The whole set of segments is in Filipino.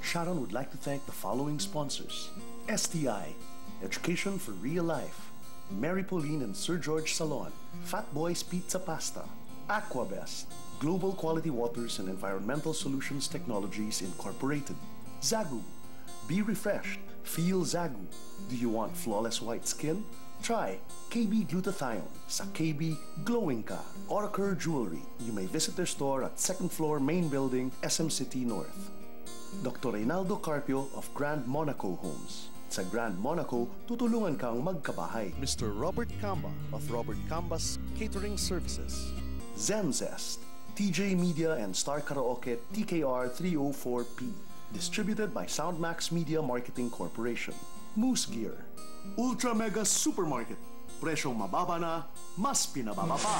Sharon would like to thank the following sponsors STI, Education for Real Life, Mary Pauline and Sir George Salon, Fat Boys Pizza Pasta, Aquabest, Global Quality Waters and Environmental Solutions Technologies Incorporated, Zagu, Be refreshed, feel Zagu. Do you want flawless white skin? Try KB Glutathione sa KB Glowing Ka. Oracur Jewelry. You may visit their store at second floor main building, SM City North. Dr. Reynaldo Carpio of Grand Monaco Homes. Sa Grand Monaco, tutulungan kang magkabahay. Mr. Robert Camba of Robert Camba's Catering Services. Zenzest, TJ Media and Star Karaoke TKR 304P. Distributed by Soundmax Media Marketing Corporation. Moose Gear, Ultra Mega Supermarket. Presyong mababa na, mas pinababa pa.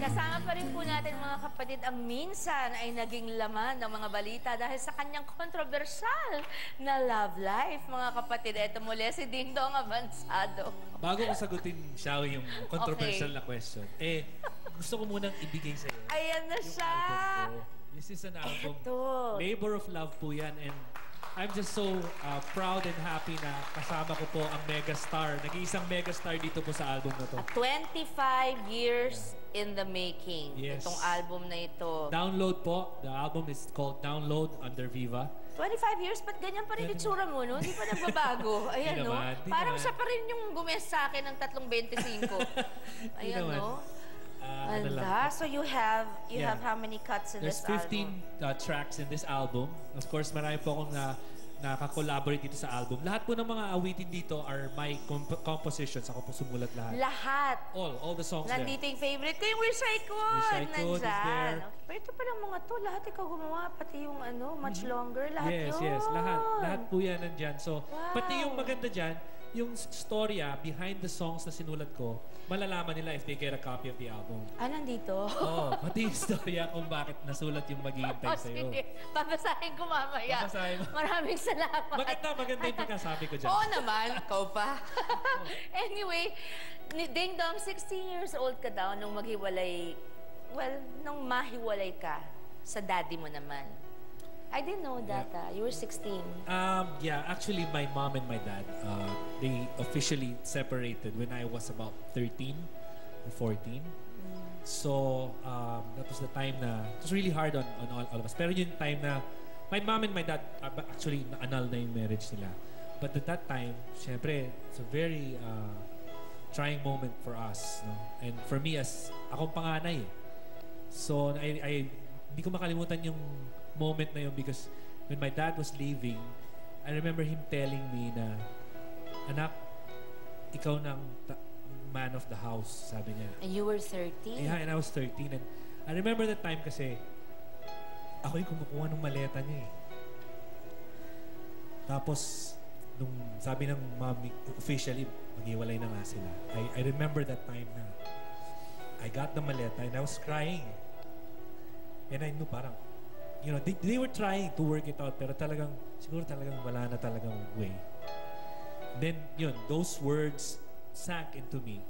Kasama pa rin po natin mga kapatid ang minsan ay naging laman ng mga balita dahil sa kanyang kontrobersyal na love life. Mga kapatid, eto muli si Ding Dong Avansado. Bago ko sagutin siya yung controversial Okay. na question, eh, gusto ko munang ibigay sa iyo Ayan na yung siya! This is an album. Eto. Labor of Love po yan. And I'm just so uh, proud and happy na kasama ko po ang megastar. Nag-iisang megastar dito po sa album na to. 25 years in the making. Yes. Itong album na ito. Download po. The album is called Download under Viva. 25 years, ba't ganyan pa rin itsura mo, no? Hindi pa nagbabago. Ayan, Di no? naman, Parang naman. siya pa rin yung gumes sa akin ng tatlong 25. Di Ayan, naman. no? Lang Anda, po. so you have you Yeah. have how many cuts in There's this 15 album? uh, tracks in this album. Of course, marami po akong na nakaka-collaborate dito sa album. Lahat po ng mga awitin dito are my comp- compositions. Ako po sumulat lahat. Lahat. All, all the songs there. Nandito yung favorite ko, yung Wish I Could. Wish I Could is Nandyan. there. Pero ito palang mga to, lahat ikaw gumawa, pati yung ano, much longer, lahat Mm-hmm. Yes, yun. yes. Lahat. Lahat po yan nandyan. So, Wow. pati yung maganda dyan, yung storya behind the songs na sinulat ko, malalaman nila if they get a copy of the album. Ah, nandito? Oo, pati yung storya kung bakit nasulat yung Oh, maghihintay sa'yo. sige. Babasahin ko mamaya. Babasahin mo. Maraming salamat. Maganda, maganda yung pagkasabi ko dyan. Oo naman, ikaw pa. anyway, Ding Dong, 16 years old ka daw nung maghiwalay, well, nung mahiwalay ka sa daddy mo naman. I didn't know that. ah. You were 16. Um, yeah, actually, my mom and my dad, uh, they officially separated when I was about 13 or 14. So, um, that was the time na, it was really hard on, on all, all of us. Pero yung time na, my mom and my dad, uh, actually, na-annul na yung marriage nila. But at that time, syempre, it's a very uh, trying moment for us. No? And for me, as akong panganay, eh. So, I, I, hindi ko makalimutan yung moment na yun because when my dad was leaving, I remember him telling me na, anak, ikaw ng ta- man of the house, sabi niya. And you were 13? Yeah, and I was 13. And I remember that time kasi, ako yung kumukuha ng maleta niya eh. Tapos, nung sabi ng mami, officially, maghiwalay na nga sila. I, I remember that time na I got the maleta and I was crying. And I knew parang, you know, they, they were trying to work it out pero talagang, siguro talagang wala na talagang way. Then, yun, those words sank into me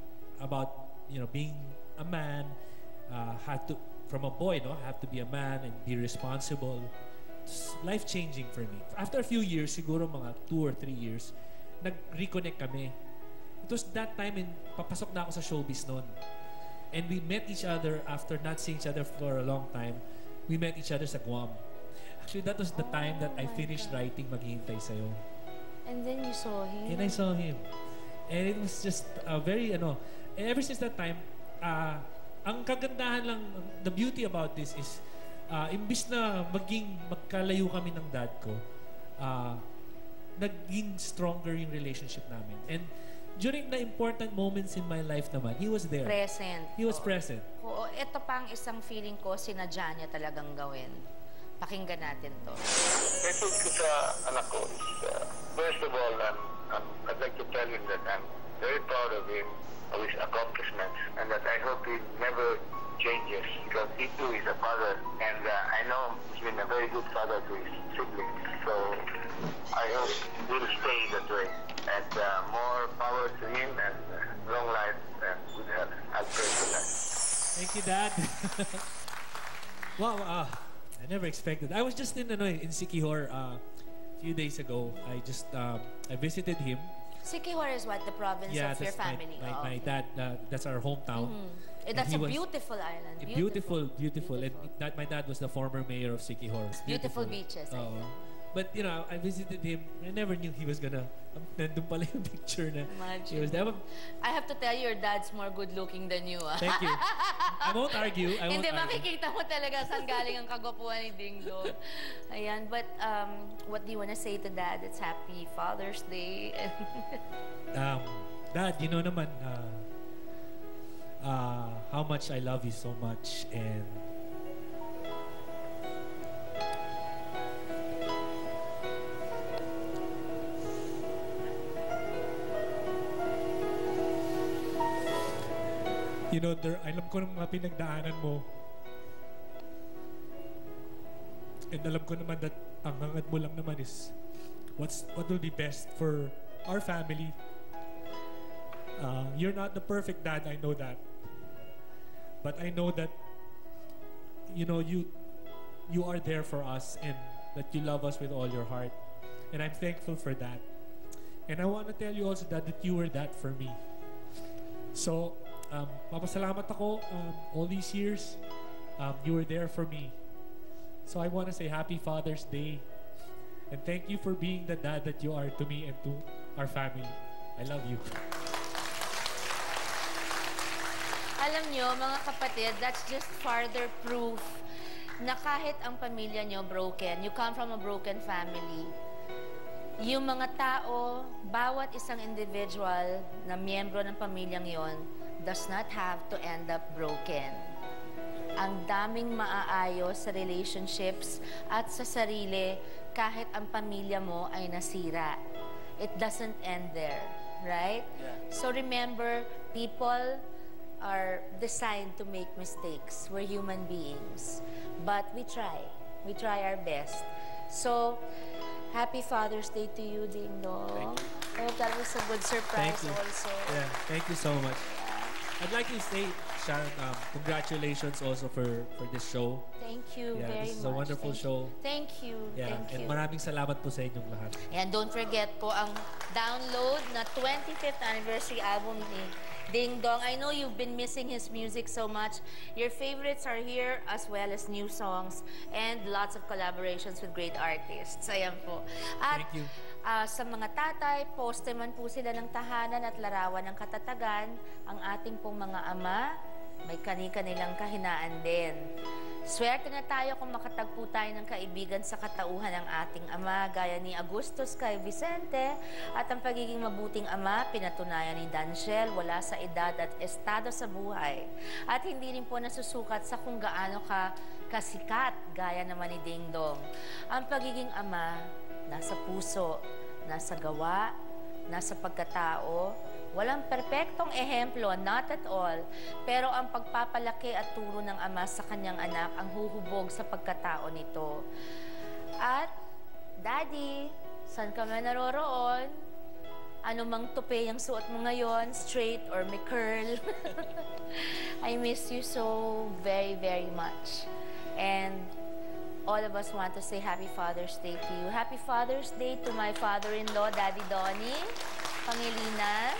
about, you know, being a man, uh, had to, from a boy, no, have to be a man and be responsible. Life-changing for me. After a few years, siguro mga two or three years, nag-reconnect kami. It was that time in, papasok na ako sa showbiz noon. And we met each other after not seeing each other for a long time. We met each other sa Guam. Actually, that was the time that I finished writing Maghihintay Sa'yo. And then you saw him? And I saw him. And it was just a very, ano, and ever since that time, uh, ang kagandahan lang, the beauty about this is, uh, imbis na maging magkalayo kami ng dad ko, uh, naging stronger yung relationship namin. And during the important moments in my life naman, he was there. Present. He was present. Oo, ito pa ang isang feeling ko, sinadya niya talagang gawin. Pakinggan natin to. message ko sa anak ko is, uh, first of all, um, um, I'd like to tell him that I'm very proud of him, of his accomplishments, and that I hope he never changes because he too is a father, and uh, I know he's been a very good father to his siblings. So I hope he'll stay that way. And uh, more power to him and uh, long life and good health. I'll pray for that. Thank you, Dad. wow, uh, I never expected. I was just in ano, eh, in Sikihor uh, a few days ago. I just um, I visited him. Sikihor is what? The province yeah, of your that's my, family? my, Oh, my dad. Uh, that's our hometown. Eh, And That's a was- beautiful island. Beautiful, beautiful. And that my dad was the former mayor of Sikihor. It's Beautiful beaches, I Oo. But you know, I visited him. I never knew he was gonna. Um, nandun pala yung picture na. He was there. Imagine. I have to tell you, your dad's more good looking than you. Ah. Thank you. I won't argue. I won't Hindi, argue. makikita mo talaga saan galing ang kagwapuan ni Ding Dong. Ayan, but um, what do you wanna say to dad? It's Happy Father's Day. Um, Dad, you know naman uh, uh, how much I love you so much and You know, there, alam ko ng mga pinagdaanan mo. And alam ko naman that ang hangad mo lang naman is what's what will be best for our family. Uh, you're not the perfect dad, I know that. But I know that you know you you are there for us and that you love us with all your heart. And I'm thankful for that. And I want to tell you also that that you were that for me. So, um, papasalamat ako um, all these years. Um, you were there for me. So I want to say Happy Father's Day. And thank you for being the dad that you are to me and to our family. I love you. Alam nyo, mga kapatid, that's just further proof na kahit ang pamilya nyo broken, you come from a broken family, yung mga tao, bawat isang individual na miyembro ng pamilyang yon does not have to end up broken. Ang daming maaayos sa relationships at sa sarili kahit ang pamilya mo ay nasira. It doesn't end there, right? So remember, people are designed to make mistakes. We're human beings. But we try. We try our best. So, happy Father's Day to you, Ding Dong. I hope that was a good surprise Thank you. also. Yeah, thank you so much. I'd like to say, Sharon, um, congratulations also for, for this show. Thank you Yeah, very this is much. a wonderful Thank show. You. Thank you. Yeah, Thank and you. maraming salamat po sa inyong lahat. And don't forget po ang download na 25th anniversary album ni Ding Dong. I know you've been missing his music so much. Your favorites are here as well as new songs and lots of collaborations with great artists. Ayan po. At Thank you. Ah, sa mga tatay, poste man po sila ng tahanan at larawan ng katatagan, ang ating pong mga ama, may kani-kanilang kahinaan din. Swerte na tayo kung makatagpo tayo ng kaibigan sa katauhan ng ating ama, gaya ni Agustus kay Vicente, at ang pagiging mabuting ama, pinatunayan ni Danshel, wala sa edad at estado sa buhay. At hindi rin po nasusukat sa kung gaano ka kasikat, gaya naman ni Ding Dong. Ang pagiging ama, nasa puso, nasa gawa, nasa pagkatao, Walang perpektong ehemplo, not at all. Pero ang pagpapalaki at turo ng ama sa kanyang anak ang huhubog sa pagkatao nito. At, Daddy, saan ka man naroroon? Ano mang tupe ang suot mo ngayon, straight or may curl. I miss you so very, very much. And all of us want to say Happy Father's Day to you. Happy Father's Day to my father-in-law, Daddy Donnie Pangilinan,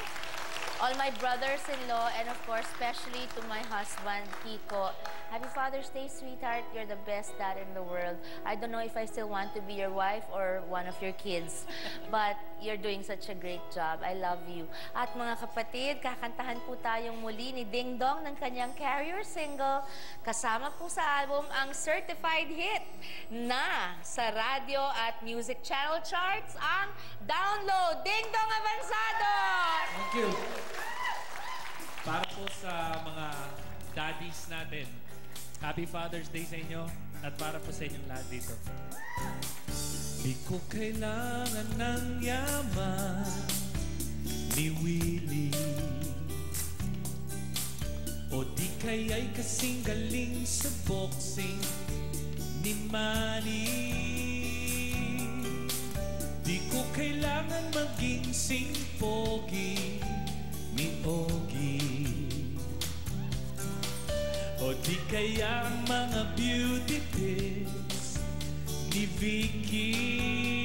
all my brothers-in-law, and of course, especially to my husband, Kiko. Happy Father's Day, sweetheart. You're the best dad in the world. I don't know if I still want to be your wife or one of your kids, but you're doing such a great job. I love you. At mga kapatid, kakantahan po tayong muli ni Ding Dong ng kanyang carrier single. Kasama po sa album ang certified hit na sa radio at music channel charts ang Download Ding Dong Avanzado! Thank you. Para po sa mga daddies natin, Happy Father's Day sa inyo at para po sa inyong lahat dito. Di ko kailangan ng yaman. Ni Willie. O di kaya'y kasing galing sa boxing. Ni Manny. Di ko kailangan maging sing pogi. Ni Ogie O di kaya ang mga beauty tips ni Vicky